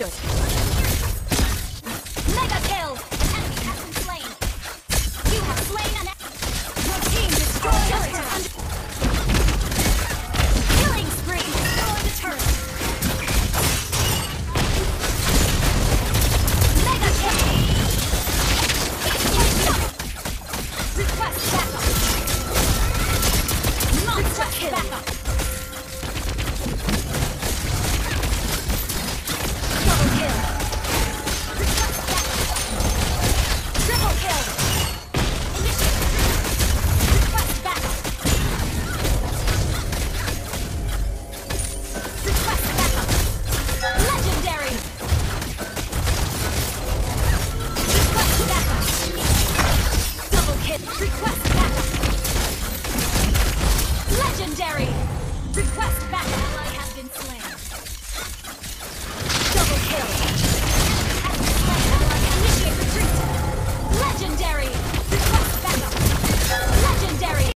Perfecto. Request backup! Legendary! Request